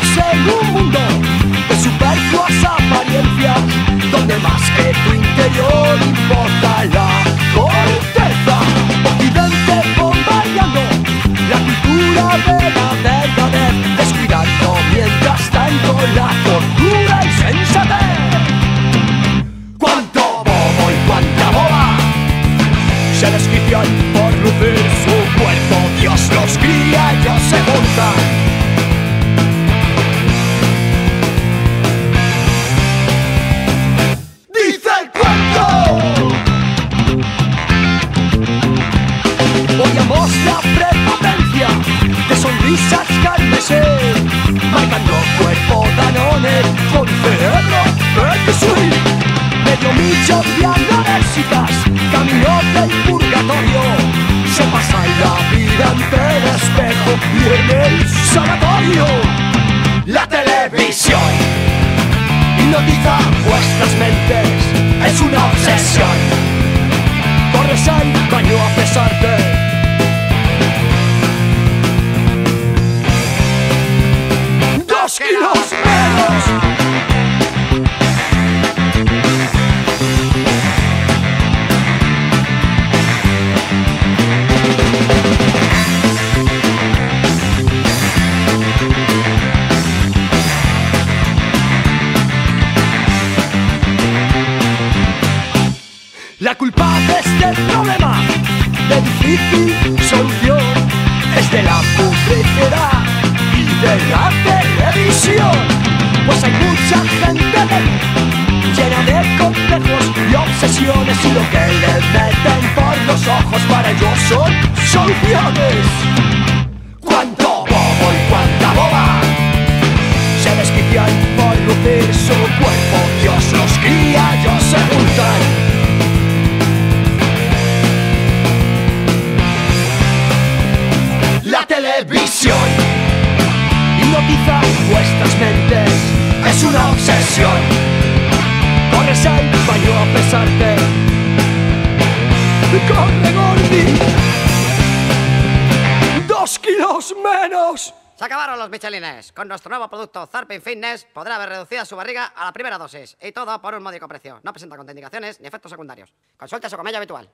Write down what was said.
en un mundo de super soy medio millo de anoréxicas, camino del purgatorio. Se pasa la vida ante el espejo y en el sanatorio. La televisión hipnotiza vuestras mentes, es una obsesión. Corres al baño a pesarte. La culpa de este problema de difícil solución es de la publicidad y de la televisión. Pues hay mucha gente llena de complejos y obsesiones y lo que le meten por los ojos para ellos son soluciones. Televisión hipnotiza vuestras mentes, es una obsesión. Corres al baño a pesarte. Corre, Gordy. Dos kilos menos. Se acabaron los michelines. Con nuestro nuevo producto Zarping Fitness podrá ver reducida su barriga a la primera dosis. Y todo por un módico precio. No presenta contraindicaciones ni efectos secundarios. Consulte su comedia habitual.